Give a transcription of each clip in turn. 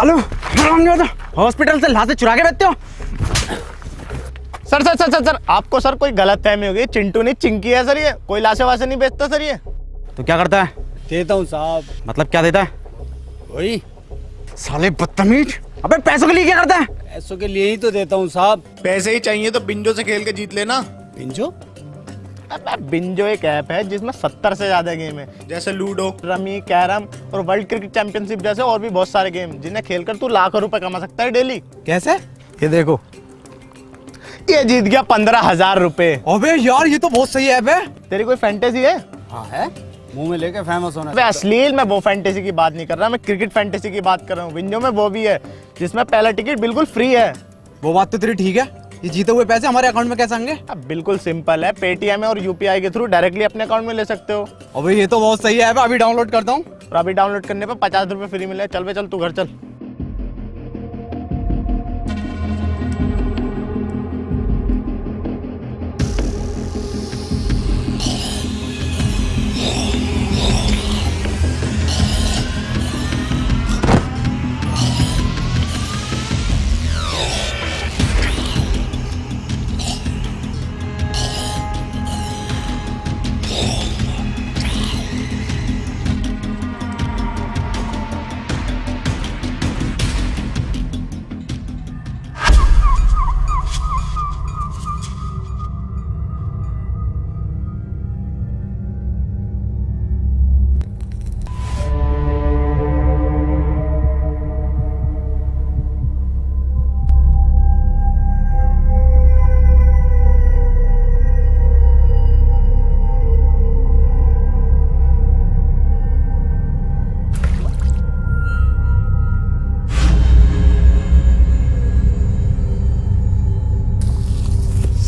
सालो हॉस्पिटल से लाशें चुरा के बेचते हो। Sir sir sir sir sir आपको सर कोई गलत फहमी होगी। चिंटू नहीं चिंकी है सर ये। कोई लाशे वाशे नहीं बेचता सर ये। तो क्या करता है? देता हूँ साहब। मतलब क्या देता है? वही। साले बदतमीज। अबे पैसों के लिए क्या करता है? पैसों के लिए ही तो देता हूँ साहब। पैसे ही चाहिए तो बिंजो से खेल के जीत लेना। पिंजो? बिंजो एक ऐप है जिसमें सत्तर से ज़्यादा गेम है। जैसे लूडो रमी कैरम और वर्ल्ड क्रिकेट चैंपियनशिप जैसे और भी बहुत सारे गेम जिन्हें खेलकर तू लाखों रुपए कमा सकता है डेली। कैसे? ये देखो। ये जीत गया पंद्रह हज़ार रुपए। अबे यार ये तो बहुत सही ऐप है। तेरी कोई फैंटेसी है? हाँ है। मुँह में लेके फ़ेमस होना अबे अश्लील मैं वो फैंटेसी की बात नहीं कर रहा मैं क्रिकेट फैंटेसी की बात कर रहा हूँ। विंडो में वो भी है जिसमें पहला टिकट बिल्कुल फ्री है। वो बात तो तेरी ठीक है। ये जीते हुए पैसे हमारे अकाउंट में कैसे आएँगे? अब बिल्कुल सिंपल है। पेटीएम और यूपीआई के थ्रू डायरेक्टली अपने अकाउंट में ले सकते हो। अभी ये तो बहुत सही है। अभी डाउनलोड करता हूँ। और अभी डाउनलोड करने पर पचास रुपए फ्री मिले चल बे चल तू घर चल।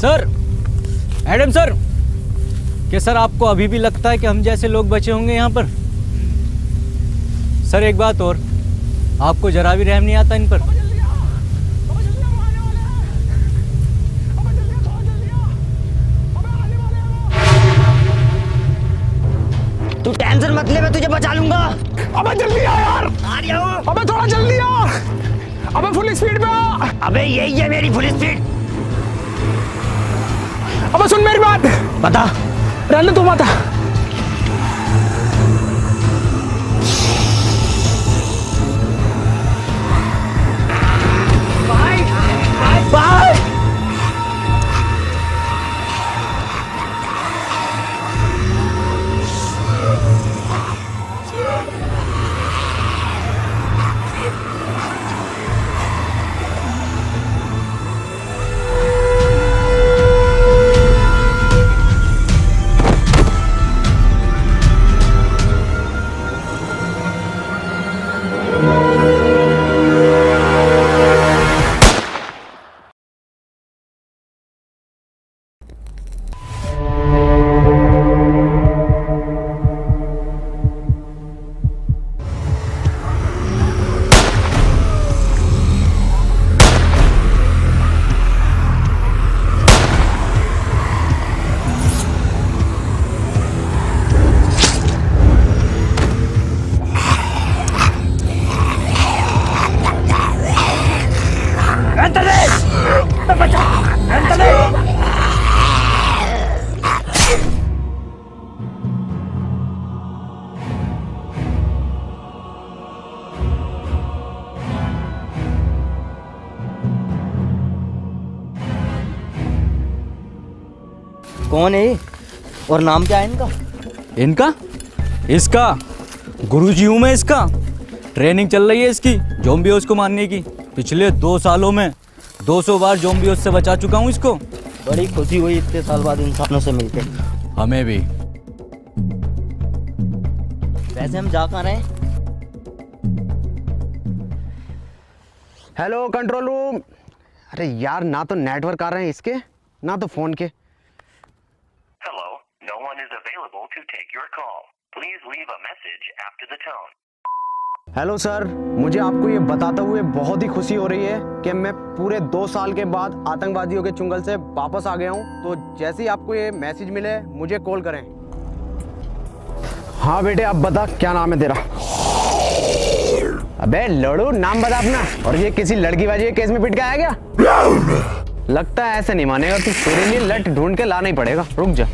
सर एडम सर क्या सर आपको अभी भी लगता है कि हम जैसे लोग बचे होंगे यहाँ पर? सर एक बात और आपको जरा भी रहम नहीं आता इन पर? तू टेंशन मत ले मैं तुझे बचा लूँगा। अबे जल्दी आ यार! आ रहा हूँ। अबे थोड़ा जल्दी आ! अबे फुल स्पीड पे आ! अबे यही है मेरी फुल स्पीड। अबे सुन मेरी बात। बता रहने तू बता और नाम क्या है इनका? इनका? इसका? गुरुजी हूँ मैं इसका? ट्रेनिंग चल रही है इसकी जोम्बियोस को मारने की। पिछले दो सालों में 200 बार जोम्बियोस से बचा चुका हूँ इसको। बड़ी खुशी हुई इतने साल बाद इंसानों से मिलके। हमें भी। वैसे हम जा कहाँ रहे हैं? हेलो कंट्रोल रूम अरे यार ना तो नेटवर्क आ रहे हैं इसके ना तो फ़ोन के। Leave a message after the tone. Hello sir मुझे आपको ये बताते हुए बहुत ही खुशी हो रही है कि मैं पूरे दो साल के बाद आतंकवादियों के चुंगल से वापस आ गया हूँ। तो जैसे ही आपको ये मैसेज मिले मुझे कॉल करें। हाँ बेटे अब बता क्या नाम है तेरा? अबे लड़ू नाम बता अपना। और ये किसी लड़की बाजी के केस में पिट के आया क्या? लगता है ऐसे नहीं मानेगा तू तेरे लिए लट ढूंढ के लाना ही पड़ेगा। रुक जा।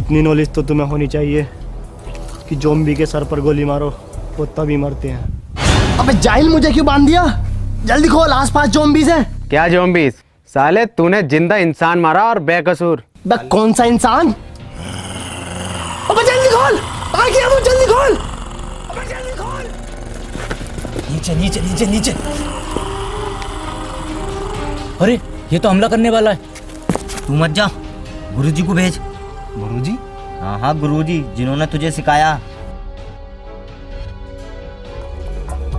इतनी नॉलेज तो तुम्हें होनी चाहिए कि जोम्बी के सर पर गोली मारो वो तभी मरते हैं। अबे जाहिल मुझे क्यों बाँध दिया? जल्दी खोल आसपास जोम्बीज हैं। क्या जोम्बीस साले तूने ज़िंदा इंसान मारा और बेकसूर। बे कौन सा इंसान? अबे जल्दी खोल! आ गया वो जल्दी खोल! अबे जल्दी खोल! नीचे नीचे नीचे नीचे। अरे ये तो हमला करने वाला है। तू मत जा गुरुजी को भेज। गुरुजी? हाँ हाँ गुरुजी जिन्होंने तुझे सिखाया।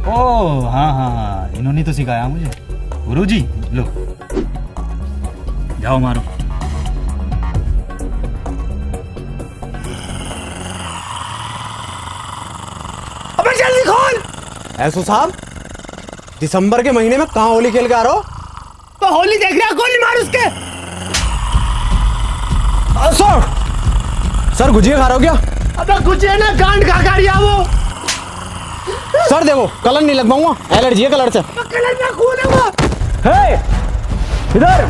ओ हाँ हाँ हाँ इन्होंने तो सिखाया मुझे। गुरुजी लो। जाओ मारो। अबे जल्दी खोल। ऐसो साहब दिसंबर के महीने में कहाँ होली खेल के आ रहे हो? तो होली देख रहा गोली मार उसके। अ, सर गुजिया खा रहे हो क्या? अबे है ना गांड खा खा रिया वो। सर देखो कलर नहीं लगवाऊँगा। एलर्जी है कलर से। कलर में खून है वो। हे इधर।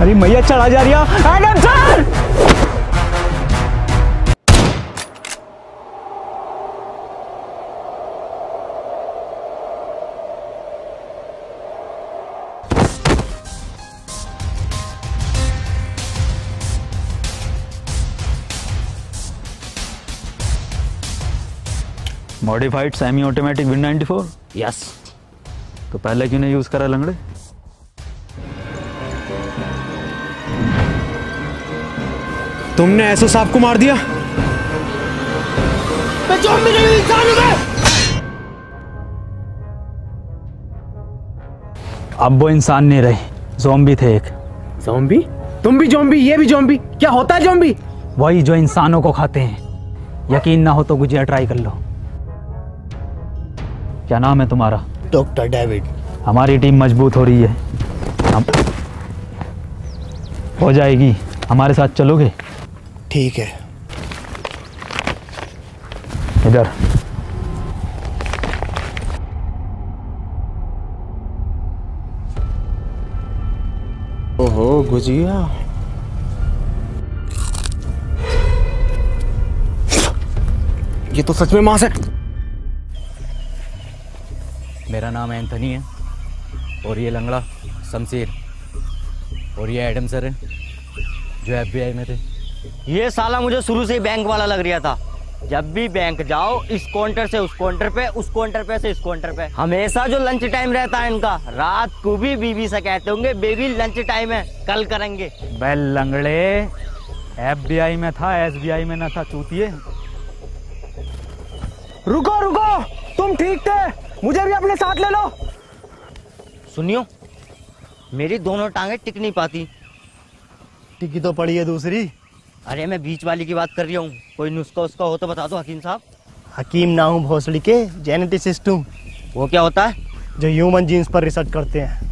अरे मैया चढ़ा जा रही है। Adam sir! Modified semi automatic Win 94 yes तो पहले क्यों नहीं यूज़ करा लंगड़े? तुमने ऐसे साहब को मार दिया। मैं जोम्बी नहीं इंसान हूँ मैं। अब वो इंसान नहीं रहे जोम्बी थे एक। जोम्बी तुम भी जोम्बी ये भी जोम्बी क्या होता है जोम्बी वही जो इंसानों को खाते हैं। यकीन ना हो तो गुजिया ट्राई कर लो। क्या नाम है तुम्हारा? Doctor David. हमारी टीम मज़बूत हो रही है। हम हो जाएगी। हमारे साथ चलोगे? ठीक है। इधर। ओहो गुजिया। ये तो सच में मांस है। मेरा नाम एंथनी है और ये लंगड़ा शमशीर और ये एडम सर है जो एफबीआई में थे। ये साला मुझे शुरू से ही बैंक वाला लग रहा था। जब भी बैंक जाओ इस काउंटर से उस काउंटर पे उस काउंटर पे से इस काउंटर पे। हमेशा जो लंच टाइम रहता है इनका रात को भी बीबी से कहते होंगे बेबी लंच टाइम है कल करेंगे। बैल लंगड़े एफबीआई में था एसबीआई में ना था चूतिए। रुको रुको तुम ठीक थे? मुझे भी अपने साथ ले लो। सुनियो मेरी दोनों टांगे टिक नहीं पाती। टिकी तो पड़ी है दूसरी। अरे मैं बीच वाली की बात कर रही हूँ। कोई नुस्खा उसका हो तो बता दो हकीम साहब। हकीम ना हूँ भोसड़ी के जेनेटिसिस्ट हूँ। वो क्या होता है? जो ह्यूमन जीन्स पर रिसर्च करते हैं।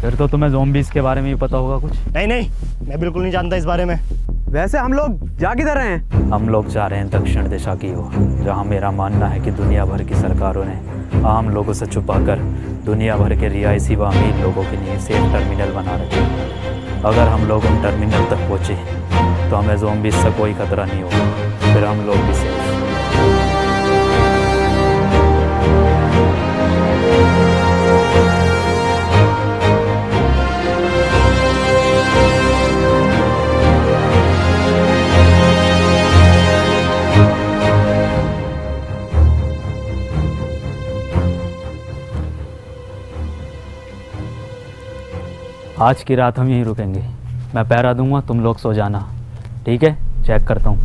फिर तो तुम्हें जोम्बीज के बारे में भी पता होगा कुछ। नहीं नहीं मैं बिल्कुल नहीं जानता इस बारे में। वैसे हम लोग जा किधर रहे हैं? हम लोग जा रहे हैं दक्षिण दिशा की ओर, जहाँ मेरा मानना है कि दुनिया भर की सरकारों ने आम लोगों से छुपाकर दुनिया भर के रिहायशी व अमीर लोगों के लिए सेफ़ टर्मिनल बना रखे हैं। अगर हम लोग उन टर्मिनल तक पहुँचे तो हमें जोम्बिस से कोई खतरा नहीं होगा। फिर हम लोग भी सेफ़ आज की रात हम यहीं रुकेंगे। मैं पैरा दूँगा, तुम लोग सो जाना। ठीक है? चेक करता हूँ।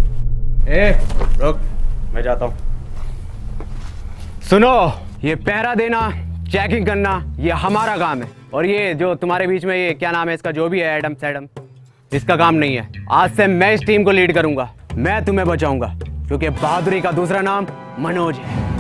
रुक। मैं जाता हूँ। सुनो, ये पहरा देना चेकिंग करना, ये हमारा काम है। और ये जो तुम्हारे बीच में ये, क्या नाम है इसका, जो भी है एडम सैडम इसका काम नहीं है। आज से मैं इस टीम को लीड करूँगा। मैं तुम्हें बचाऊँगा, क्योंकि बहादुरी का दूसरा नाम मनोज है।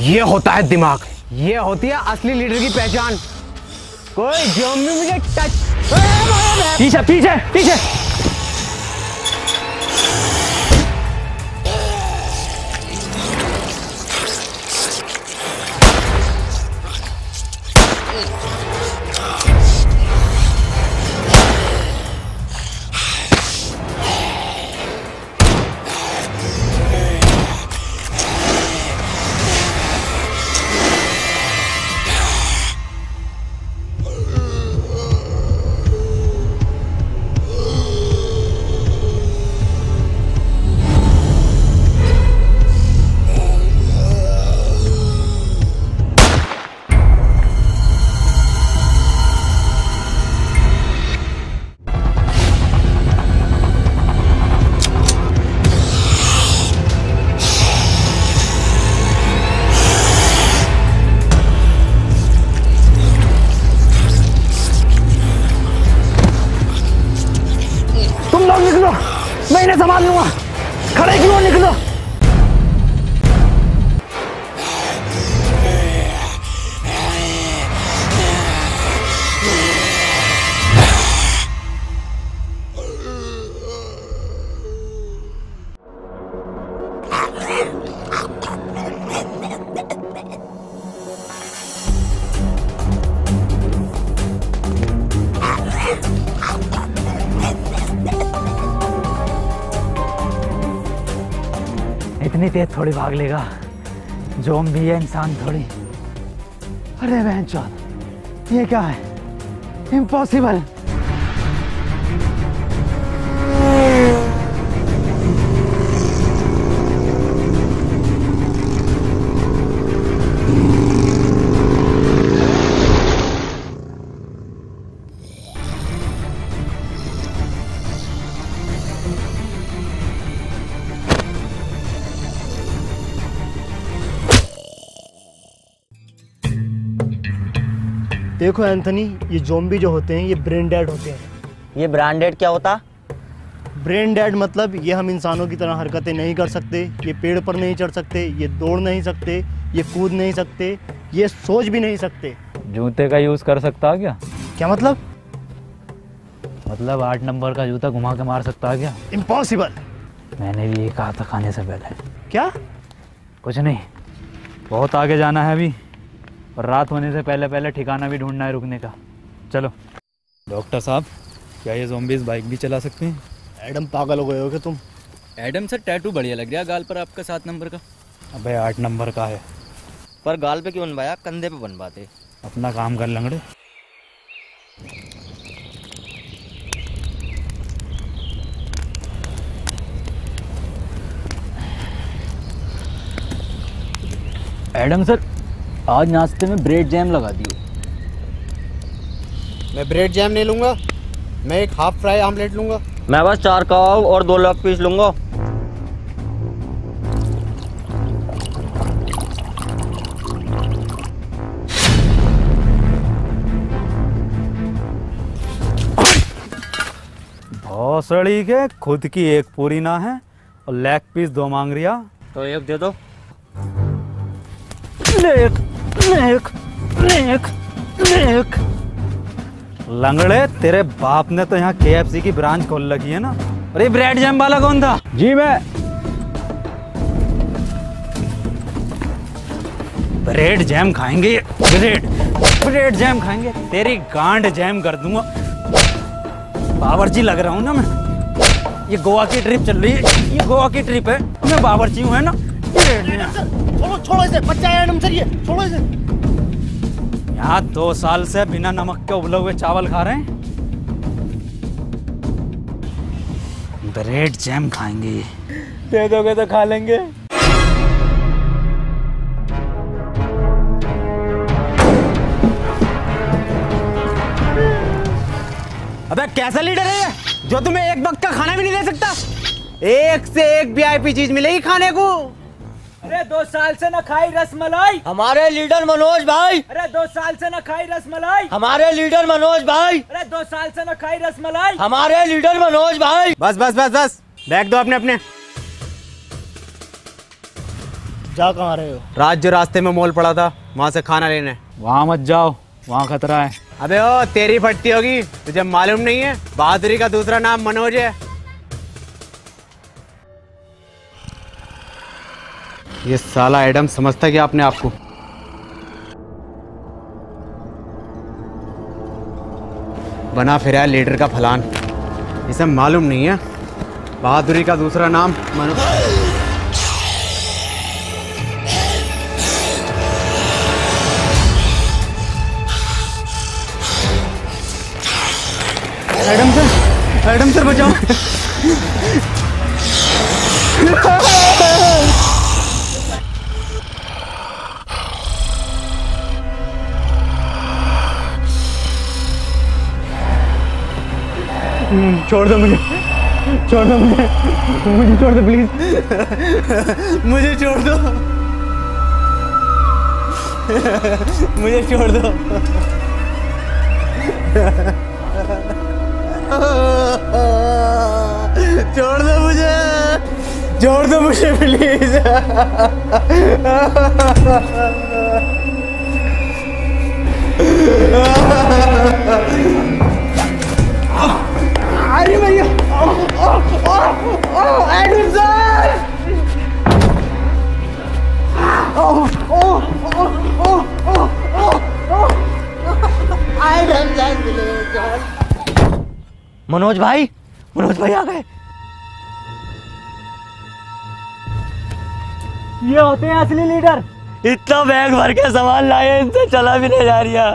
ये होता है दिमाग। ये होती है असली लीडर की पहचान। कोई जो मुझे टच पीछे पीछे पीछे। इतनी तेज थोड़ी भाग लेगा। जोम भी है, इंसान थोड़ी। अरे बहन चौथ, ये क्या है? इम्पॉसिबल देखो एंथनी ये जोम्बी जो होते हैं ये ब्रेन डेड होते हैं। ये ब्रांडेड क्या होता? ब्रेन डेड मतलब ये हम इंसानों की तरह हरकतें नहीं कर सकते ये पेड़ पर नहीं चढ़ सकते ये दौड़ नहीं सकते ये कूद नहीं सकते ये सोच भी नहीं सकते। जूते का यूज़ कर सकता क्या? क्या मतलब? मतलब आठ नंबर का जूता घुमा के मार सकता क्या? इम्पॉसिबल मैंने भी ये कहा था खाने से पहले। क्या? कुछ नहीं बहुत आगे जाना है अभी। और रात होने से पहले पहले ठिकाना भी ढूंढना है रुकने का। चलो। डॉक्टर साहब क्या ये जोम्बीज बाइक भी चला सकते हैं? एडम पागल हो गए हो क्या तुम? एडम सर टैटू बढ़िया लग रहा है। गाल पर आपका सात नंबर का। अबे आठ नंबर का है। पर गाल पे क्यों बनवाया? कंधे पे बनवाते। अपना काम कर लंगड़े। एडम सर आज नाश्ते में ब्रेड जैम लगा दियो। मैं ब्रेड जैम नहीं लूँगा मैं एक हाफ़ फ्राई आमलेट लूँगा। मैं बस चार कबाब और दो लेग पीस लूँगा। भौसड़ी के खुद की एक पूरी ना है और लेग पीस दो मांग रिया तो एक दे दो। नेक नेक नेक नेक लंगड़े तेरे बाप ने तो यहाँ के की ब्रांच खोल रखी है ना? अरे ब्रेड जैम वाला कौन था? जी मैं ब्रेड जैम खाएँगे ब्रेड ब्रेड जैम खाएँगे। तेरी गांड जैम कर दूँगा। बावर्ची लग रहा हूँ ना मैं। ये गोवा की ट्रिप चल रही है। ये गोवा की ट्रिप है। मैं बावर्ची हूँ है ना? Bread jam. छोड़ो छोड़ो इसे बच्चा है एडम सर ये छोड़ो इसे। यहाँ दो साल से बिना नमक के उबले हुए चावल खा रहे हैं? ब्रेड जैम खाएँगे। दे दोगे तो खा लेंगे। अबे कैसा लीडर है ये? जो तुम्हें एक वक्त का खाना भी नहीं दे सकता? एक से एक वीआईपी चीज़ मिलेगी खाने को। अरे दो साल से न खाई रसमलाई हमारे लीडर मनोज भाई। अरे दो साल से न खाई रसमलाई हमारे लीडर मनोज भाई। अरे दो साल से न खाई रसमलाई हमारे लीडर मनोज भाई। बस बस बस बस। बैग दो अपने अपने। जा कहाँ रहे हो? जो रास्ते में मॉल पड़ा था वहाँ से खाना लेने। वहाँ मत जाओ वहाँ खतरा है। अबे ओ तेरी फटती होगी तुझे मालूम नहीं है बहादुरी का दूसरा नाम मनोज है। ये साला एडम समझता क्या आपने आपको बना फिर लीडर का फलान। इसे मालूम नहीं है। बहादुरी का दूसरा नाम Manoj Adam sir Adam sir बचाओ। छोड़ दो मुझे। छोड़ दो मुझे। मुझे छोड़ दो प्लीज़ मुझे छोड़ दो। मुझे छोड़ दो। छोड़ दो मुझे। छोड़ दो मुझे प्लीज़ मनोज भाई मनोज भाई आ गए। ये होते हैं असली लीडर। इतना बैग भर के सामान लाए इनसे चला भी नहीं जा रहा।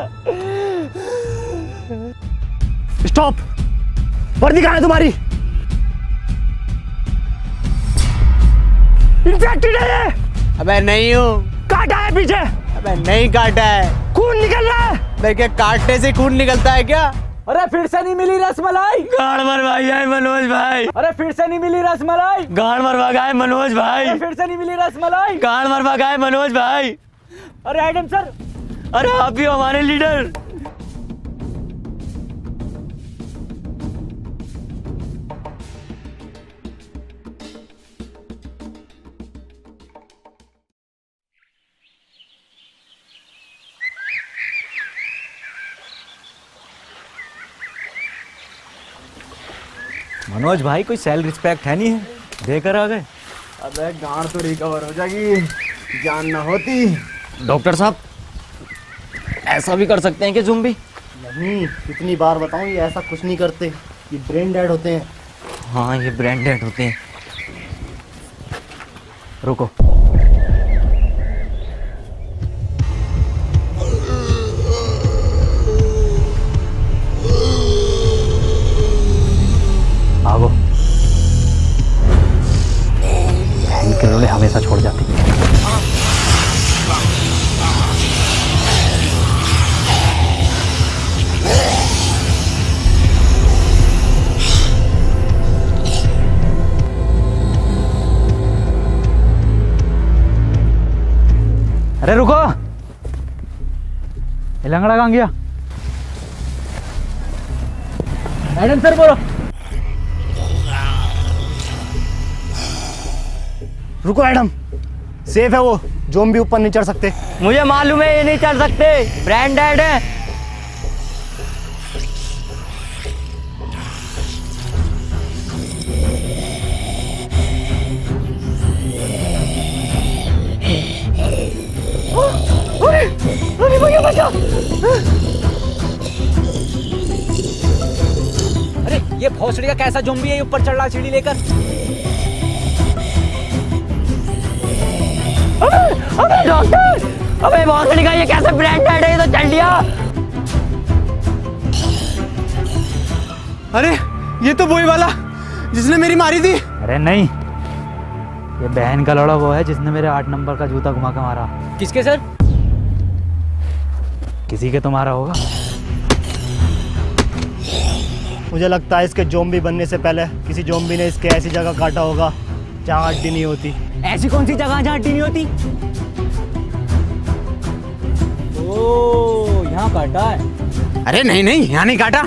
स्टॉप वर्दी कहाँ है तुम्हारी? इन्फेक्टेड है ये। अबे नहीं हूँ। काटा है पीछे। अबे नहीं काटा है। खून निकल रहा है। देखिए काटने से खून निकलता है क्या? अरे फिर से नहीं मिली रसमलाई। गाड़ मरवा है मनोज भाई। अरे फिर से नहीं मिली रसमलाई। गाड़ मरवा गया है मनोज भाई। फिर से नहीं मिली रसमलाई। गाड़ मरवा गया है मनोज भाई। अरे एडम सर। अरे आप भी हमारे लीडर। मनोज भाई कोई सेल रिस्पेक्ट है नहीं? है देकर आ गए। अबे गांड तो रिकवर हो जाएगी। जान ना होती। डॉक्टर साहब ऐसा भी कर सकते हैं कि जुम्बी? नहीं कितनी बार बताऊँ ये ऐसा कुछ नहीं करते। ये ब्रेन डेड होते हैं। हाँ ये ब्रेन डेड होते हैं। रुको। लंगड़ा कहाँ गया? मैडम सर बोलो। रुको मैडम सेफ़ है वो जो भी ऊपर नहीं चढ़ सकते। मुझे मालूम है ये नहीं चढ़ सकते। ब्रांडेड है। भोसड़ी का कैसा जोम्बी है ऊपर चढ़ रहा सीढ़ी लेकर। अबे डॉक्टर! अबे भोसड़ी का ये कैसे ब्रांडेड है ये तो चल दिया अरे ये तो वही वाला जिसने मेरी मारी थी। अरे नहीं ये बहन का लड़ा वो है जिसने मेरे आठ नंबर का जूता घुमा के मारा। किसके सर? किसी के तो मारा होगा। मुझे लगता है इसके जोम्बी बनने से पहले किसी जोम्बी ने इसके ऐसी जगह काटा होगा जहाँ हड्डी नहीं होती। ऐसी कौन सी जगह जहाँ हड्डी नहीं होती? ओ यहाँ काटा है। अरे नहीं नहीं यहाँ नहीं काटा।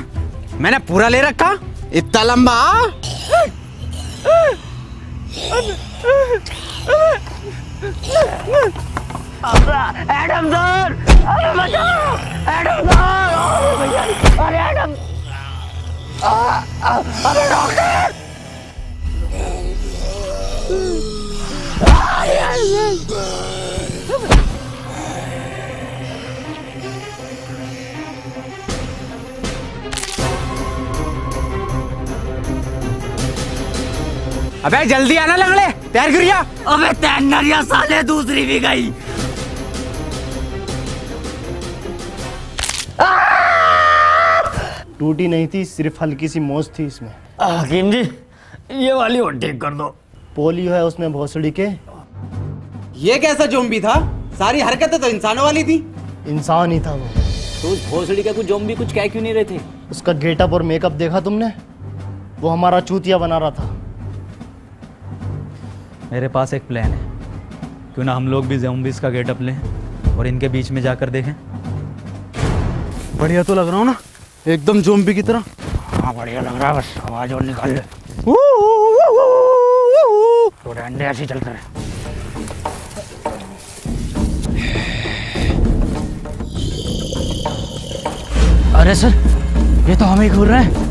मैंने पूरा ले रखा। इतना लंबा। एडम सर अरे बचाओ। एडम सर अरे भैया अरे एडम आ, आ, अरे डॉक्टर अबे जल्दी आना लंगड़े तैयार करिया। अबे तैनरिया साले दूसरी भी गई। टूटी नहीं थी सिर्फ़ हल्की सी मोज थी इसमें। हकीम जी ये वाली और ठीक कर दो। पोलियो है उसमें भोसड़ी के। ये कैसा जोम्बी था? सारी हरकतें तो इंसानों वाली थी। इंसान ही था वो। तो उस भोसड़ी का कुछ जोम्बी कुछ कह क्यों नहीं रहे थे? उसका गेटअप और मेकअप देखा तुमने? वो हमारा चूतिया बना रहा था। मेरे पास एक प्लान है। क्यों ना हम लोग भी जोम्बिस का गेटअप लें और इनके बीच में जाकर देखें। बढ़िया तो लग रहा हूँ ना। एकदम जोम्बी की तरह। हाँ बढ़िया लग रहा है बस आवाज़ और निकाल ले तो डंडे ऐसे ही चलते रहे। अरे सर ये तो हमें घूर रहे हैं।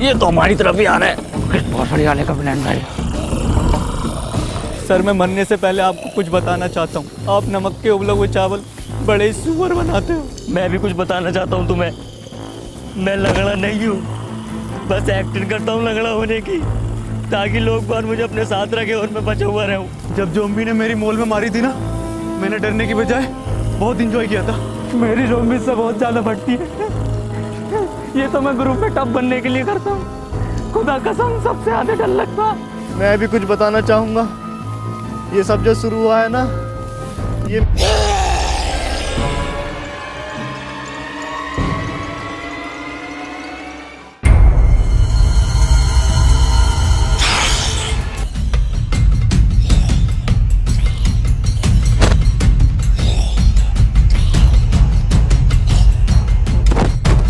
ये तो हमारी तरफ़ ही आ रहा है। बहुत बढ़िया आने का प्लान भाई। सर मैं मरने से पहले आपको कुछ बताना चाहता हूँ। आप नमक के उबले हुए चावल बड़े सुअर बनाते हो। मैं भी कुछ बताना चाहता हूँ तुम्हें। मैं लगड़ा नहीं हूँ। बस एक्टिंग करता हूँ लगड़ा होने की ताकि लोग बार मुझे अपने साथ रखे और मैं बचा हुआ रहूँ। जब जोम्बी ने मेरी मोल में मारी थी ना मैंने डरने की बजाय बहुत इंजॉय किया था। मेरी जोम्बी से बहुत ज़्यादा बढ़ती है। ये तो मैं ग्रुप में टप बनने के लिए करता हूँ। खुदा कसम सबसे ज़्यादा डर लगता। मैं भी कुछ बताना चाहूँगा। ये सब जो शुरू हुआ है ना ये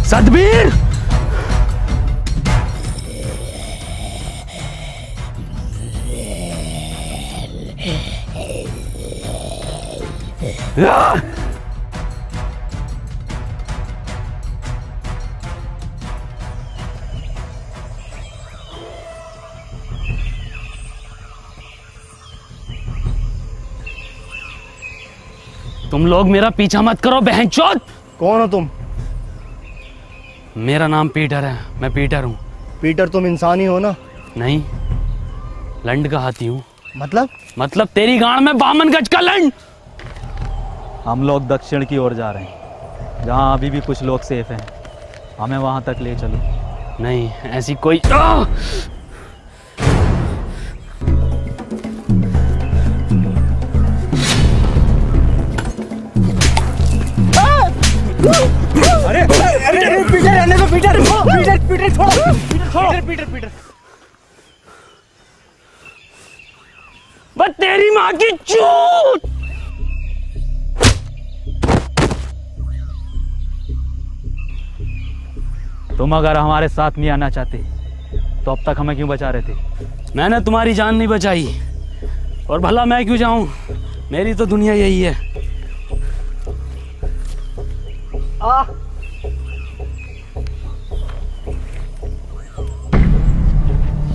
सतबीर! तुम लोग मेरा पीछा मत करो बहन चौथ कौन हो तुम? मेरा नाम पीटर है मैं पीटर हूँ। पीटर तुम इंसान ही हो ना? नहीं लंड का हाथी हूँ। मतलब? मतलब तेरी गांड में बामन गज का लंड। हम लोग दक्षिण की ओर जा रहे हैं। जहाँ अभी भी कुछ लोग सेफ़ हैं। हमें वहाँ तक ले चलो। नहीं ऐसी कोई आह! अरे अरे अरे पीटर रहने दो पीटर। पीटर पीटर छोड़ो। Peter Peter Peter. बस तेरी माँ की चूत! तुम अगर हमारे साथ नहीं आना चाहते तो अब तक हमें क्यों बचा रहे थे? मैंने तुम्हारी जान नहीं बचाई। और भला मैं क्यों जाऊँ? मेरी तो दुनिया यही है। आ।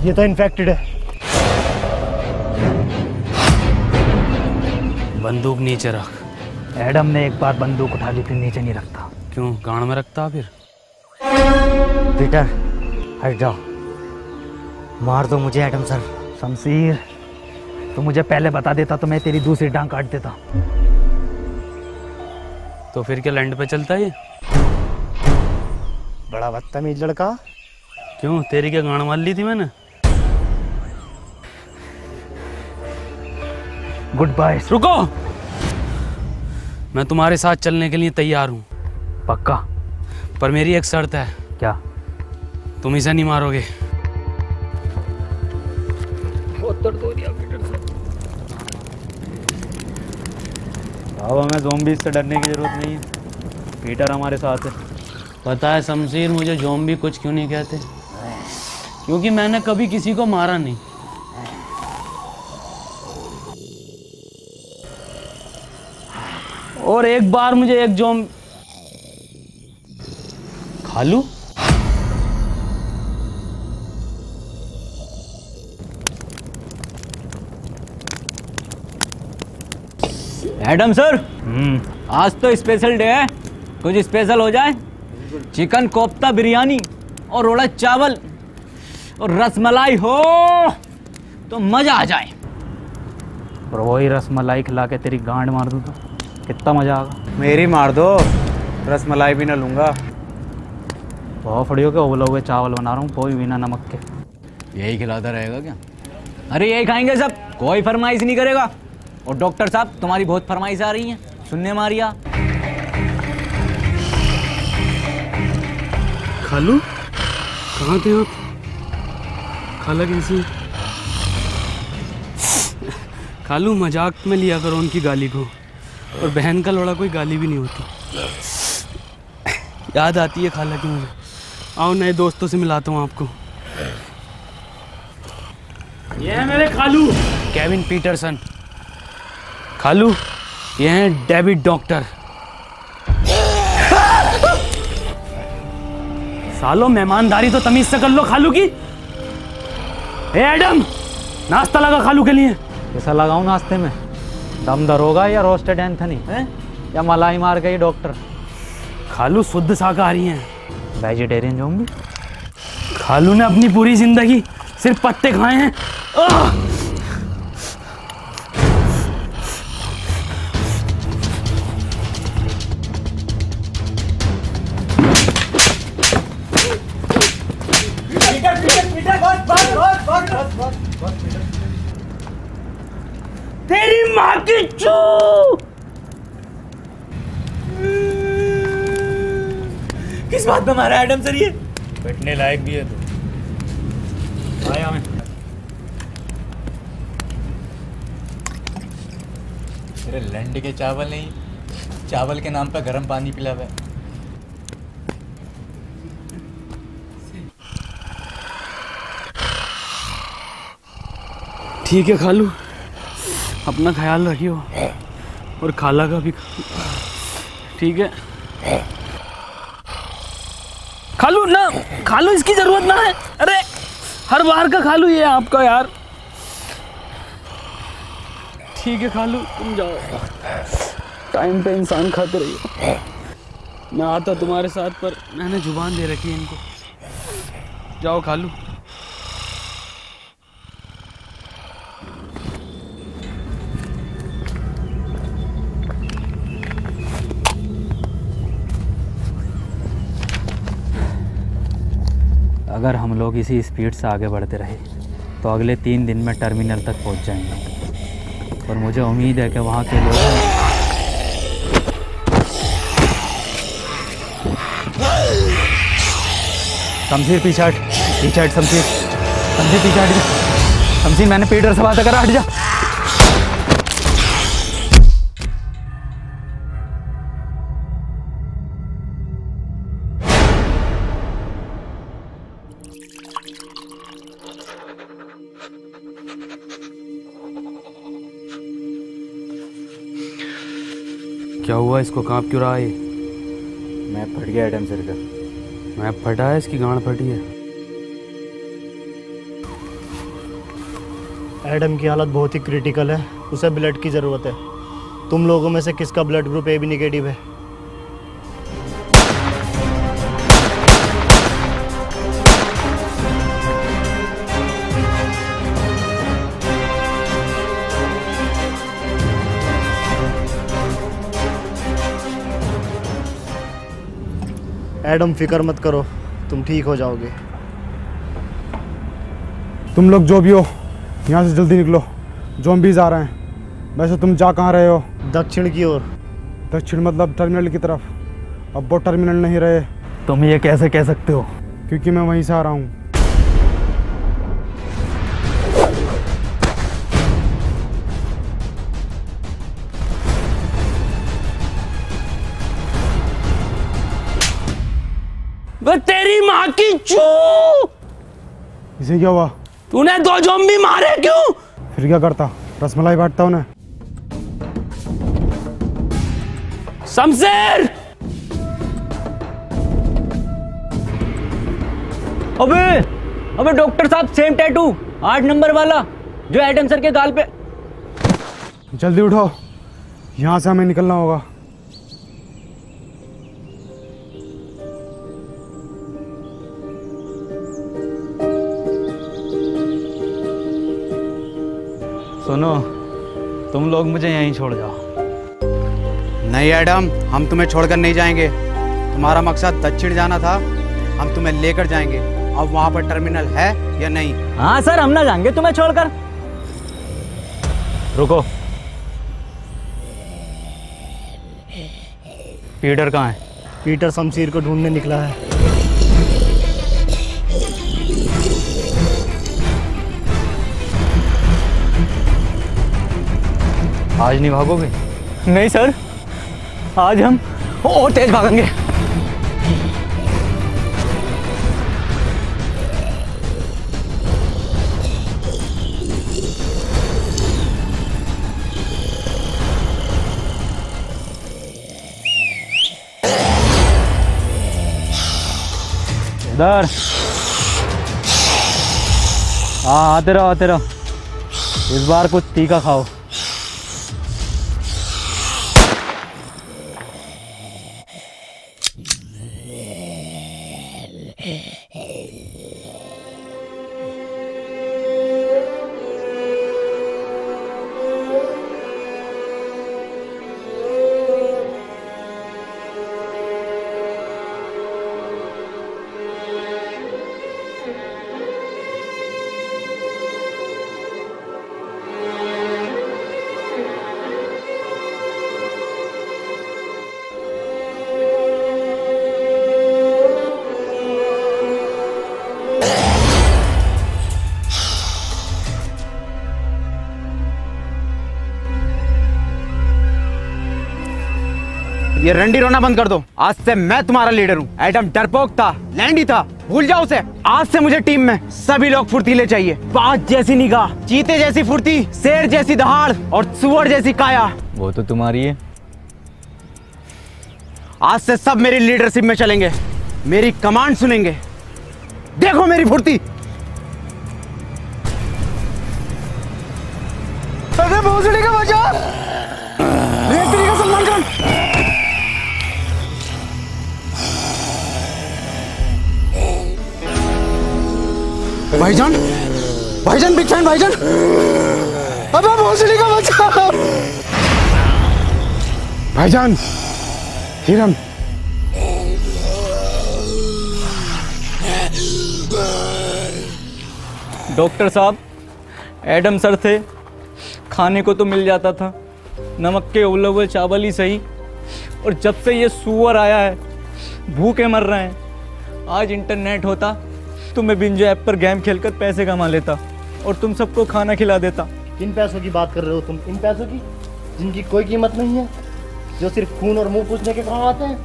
ये तो इन्फेक्टेड है। बंदूक नीचे रख। एडम ने एक बार बंदूक उठा ली थी नीचे नहीं रखता। क्यों गांड में रखता फिर? पीटर हट जाओ। मार दो मुझे एडम सर शमशीर तू मुझे पहले बता देता तो मैं तेरी दूसरी डांग काट देता। तो फिर क्या लैंड पे चलता है ये? बड़ा बदतमीज लड़का। क्यों? तेरी क्या गांड मार ली थी मैंने? गुड बाय रुको! मैं तुम्हारे साथ चलने के लिए तैयार हूँ। पक्का। पर मेरी एक शर्त है। तुम इसे नहीं मारोगे। अब हमें जोम्बीज से डरने की ज़रूरत नहीं है। पीटर हमारे साथ है। पता है शमशीर मुझे जोम्बी कुछ क्यों नहीं कहते? क्योंकि मैंने कभी किसी को मारा नहीं। और एक बार मुझे एक जोम खालू? एडम सर आज तो स्पेशल डे है। कुछ स्पेशल हो जाए? चिकन कोफ्ता बिरयानी और रोड़ा चावल और रसमलाई हो तो मज़ा आ जाए। और वही रसमलाई खिला के तेरी गांड मार दूँ तो कितना मज़ा आएगा मेरी मार दो रसमलाई भी ना लूँगा। बहुत फड़ियों के उबले हुए चावल बना रहा हूँ कोई बिना नमक के। यही खिलाता रहेगा क्या? अरे यही खाएँगे सब कोई फरमाइश नहीं करेगा। और डॉक्टर साहब तुम्हारी बहुत फरमाइश आ रही है। सुनने मारिया खालू? कहाँ थे आप? खाला कैसी? खालू मज़ाक में लिया करो उनकी गाली को। और बहन का लोड़ा कोई गाली भी नहीं होती। याद आती है खाला की मुझे। आओ नए दोस्तों से मिलाता हूँ आपको। ये है मेरे खालू। Kevin Pietersen. खालू ये हैं डेविड डॉक्टर। सालो मेहमानदारी तो तमीज से कर लो खालू की। ए एडम नाश्ता लगा खालू के लिए। कैसा लगाऊँ नाश्ते में? दम दरोगा या रोस्टेड एंथनी? है? या मलाई मार गई डॉक्टर? खालू शुद्ध शाकाहारी हैं। वेजिटेरियन जाऊँगी खालू ने अपनी पूरी ज़िंदगी सिर्फ़ पत्ते खाए हैं। बात में मारा एडम सर ये? बैठने लायक भी है तो। आया मैं तेरे लैंड के चावल नहीं चावल के नाम पे गर्म पानी पिला हुआ है। ठीक है खालू। अपना ख्याल रखियो और खाला का भी। ठीक है खालू ना खालू इसकी ज़रूरत ना है। अरे, हर बार का खालू ये है आपका यार। ठीक है खालू तुम जाओ। टाइम पे इंसान खाते रहिए। मैं आता तुम्हारे साथ, पर मैंने ज़ुबान दे रखी है इनको। जाओ खालू अगर हम लोग इसी स्पीड से आगे बढ़ते रहे तो अगले तीन दिन में टर्मिनल तक पहुँच जाएँगे। और मुझे उम्मीद है कि वहाँ के लोग शमशीर पीछे पीछे पीछे हट जा। शमशीर मैंने पीटर से बात करा, हट जा। इसको काँप क्यों रहा है? मैं फट गया एडम सर का। मैं फटा है इसकी गांड फटी है। एडम की हालत बहुत ही क्रिटिकल है। उसे ब्लड की ज़रूरत है। तुम लोगों में से किसका ब्लड ग्रुप ए भी निगेटिव है? एडम फ़िक्र मत करो। तुम ठीक हो जाओगे। तुम लोग जो भी हो यहाँ से जल्दी निकलो। जोम्बीज आ रहे हैं। वैसे तुम जा कहाँ रहे हो? दक्षिण की ओर। दक्षिण मतलब टर्मिनल की तरफ़। अब वो टर्मिनल नहीं रहे। तुम ये कैसे कह सकते हो? क्योंकि मैं वहीं से आ रहा हूँ। माँ की चू। इसे क्या हुआ? तूने दो जोम्बी मारे क्यों? फिर क्या करता? रसमलाई बांटता उन्हें। शमशेर! अबे अबे डॉक्टर साहब सेम टैटू आठ नंबर वाला जो एडम सर के गाल पे जल्दी उठो। यहाँ से हमें निकलना होगा। सुनो तुम लोग मुझे यहीं छोड़ जाओ। नहीं एडम हम तुम्हें छोड़कर नहीं जाएँगे। तुम्हारा मकसद दक्षिण जाना था हम तुम्हें लेकर जाएँगे। अब वहाँ पर टर्मिनल है या नहीं? हाँ सर हम ना जाएँगे तुम्हें छोड़कर। रुको। पीटर कहाँ है? पीटर शमशीर को ढूँढने निकला है। आज नहीं भागोगे? नहीं, सर। आज हम और तेज भागेंगे। इधर। हाँ आते रहो आते रहो। इस बार कुछ तीखा खाओ। ये रंडी रोना बंद कर दो। आज से मैं तुम्हारा लीडर हूँ। एडम डरपोक था लैंडी था। भूल जाओ उसे। आज से मुझे टीम में सभी लोग फुर्तीले चाहिए। बाज जैसी निगाह चीते जैसी फुर्ती शेर जैसी दहाड़ और सुअर जैसी काया। वो तो तुम्हारी है। आज से सब मेरी लीडरशिप में चलेंगे। मेरी कमांड सुनेंगे। देखो मेरी फुर्ती। भाईजान बिग फ़ैन भाईजान। अबे भोसड़ी का बचा भाईजान हिरन डॉक्टर साहब, एडम सर थे। खाने को तो मिल जाता था। नमक के उबले हुए चावल ही सही। और जब से ये सुअर आया है, भूखे मर रहे हैं। आज इंटरनेट होता तो मैं बिंजो ऐप पर गेम खेलकर पैसे कमा लेता। और तुम सबको खाना खिला देता। किन पैसों की बात कर रहे हो तुम इन पैसों की जिनकी कोई कीमत नहीं है जो सिर्फ़ खून और मुँह पूछने के काम आते हैं?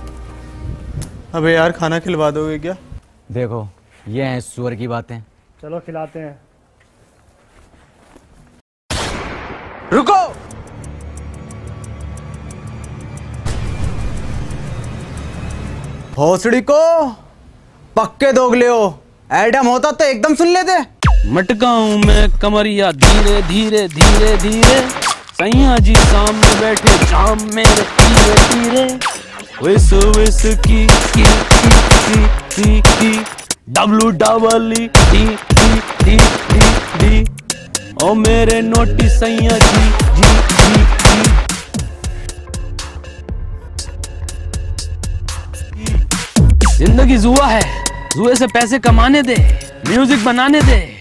अबे यार खाना खिलवा दोगे क्या? देखो ये हैं सुअर की बातें। चलो खिलाते हैं। रुको! भोसड़ी को पक्के दोगले हो। एडम होता तो एकदम सुन लेते। मटका में कमरिया धीरे धीरे धीरे धीरे। सैया जी सामने बैठे, जाम मेरे तीरे तीरे विस विस की की की की की की। W double D D. ओ मेरे नोटी सैया जी जी जी जी। ज़िंदगी जुआ है, जुए से पैसे कमाने दे, म्यूज़िक बनाने दे।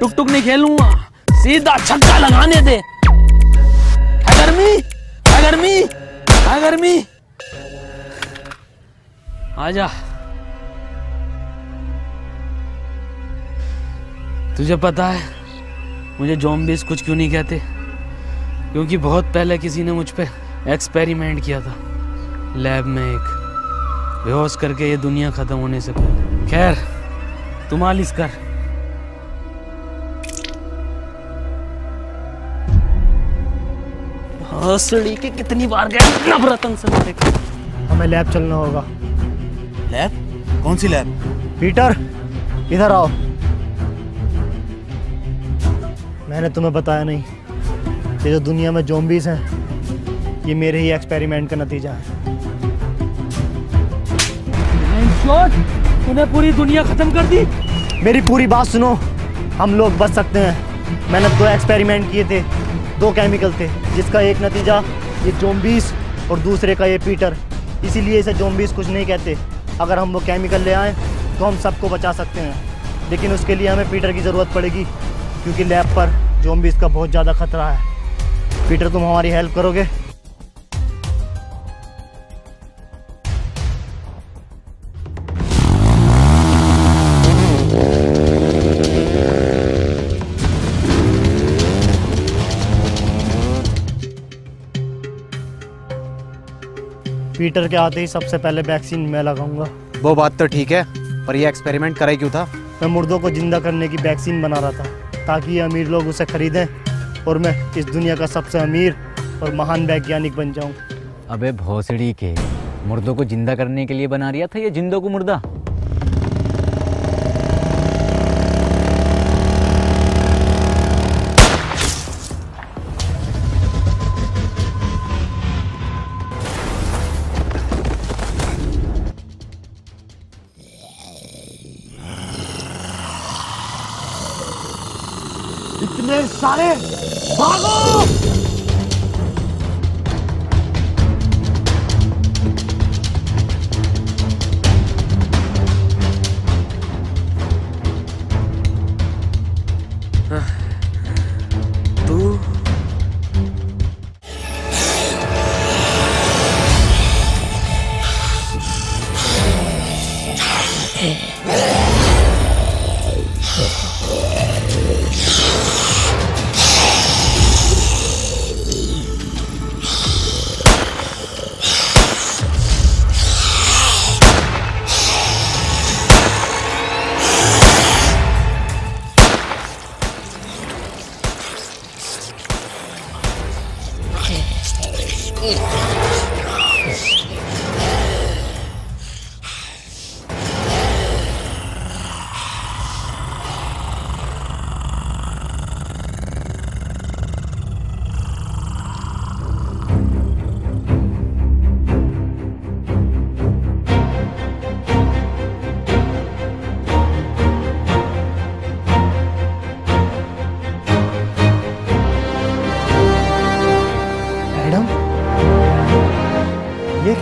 टुक टुक नहीं खेलूँगा। सीधा छक्का लगाने दे। है गर्मी? है गर्मी? है गर्मी? आजा। तुझे पता है, मुझे जॉम्बिस कुछ क्यों नहीं कहते? क्योंकि बहुत पहले किसी ने मुझ पर एक्सपेरिमेंट किया था। लैब में एक। बेहोश करके ये दुनिया खत्म होने से पहले। खैर तुम आलिस कर। हंसड़ी के कितनी बार गए? नवरत्न से मेरे हमें लैब चलना होगा। लैब? कौन सी लैब? पीटर इधर आओ। मैंने तुम्हें बताया नहीं। ये जो दुनिया में जोम्बीज हैं ये मेरे ही एक्सपेरिमेंट का नतीजा है। तूने पूरी दुनिया खत्म कर दी? मेरी पूरी बात सुनो। हम लोग बच सकते हैं। मैंने दो एक्सपेरिमेंट किए थे दो केमिकल थे। जिसका एक नतीजा ये जोम्बिस और दूसरे का ये पीटर। इसीलिए इसे जोम्बिस कुछ नहीं कहते। अगर हम वो केमिकल ले आएँ तो हम सबको बचा सकते हैं। लेकिन उसके लिए हमें पीटर की ज़रूरत पड़ेगी, क्योंकि लैब पर जोम्बिस का बहुत ज़्यादा खतरा है। पीटर, तुम हमारी हेल्प करोगे? पीटर के आते ही सबसे पहले वैक्सीन मैं लगाऊँगा। वो बात तो ठीक है पर ये एक्सपेरिमेंट करे क्यों था? मैं मुर्दों को ज़िंदा करने की वैक्सीन बना रहा था ताकि ये अमीर लोग उसे खरीदें और मैं इस दुनिया का सबसे अमीर और महान वैज्ञानिक बन जाऊँ। अबे भोसड़ी के मुर्दों को ज़िंदा करने के लिए बना रहा था ये जिंदों को मुर्दा? सारे भागो।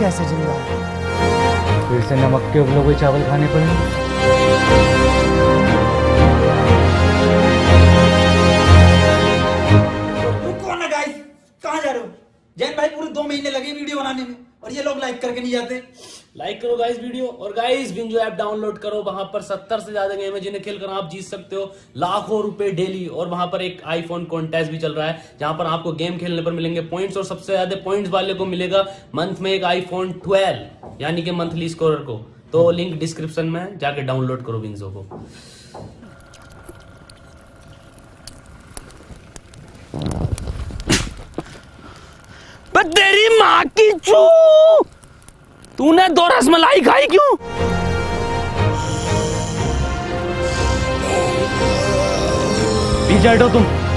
कैसे ज़िंदा है फिर से नमक के उबले हुए चावल खाने पड़ेंगे। लाइक करो गाइस वीडियो और गाइस बिंजो ऐप डाउनलोड करो, वहाँ पर 70 से ज़्यादा गेम है जिन्हें खेलकर आप जीत सकते हो। लाखों रुपए डेली और वहाँ पर एक आईफोन कॉन्टेस्ट भी चल रहा है, जहाँ पर आपको गेम खेलने पर मिलेंगे पॉइंट्स और सबसे ज़्यादा पॉइंट्स वाले को मिलेगा मंथ में एक आईफोन 12 यानी कि मंथली स्कोरर को। तो लिंक डिस्क्रिप्शन में जाके डाउनलोड करो विंजो को। तेरी माँ की चू तूने दो रसमलाई खाई क्यों? पीछे हटो तुम।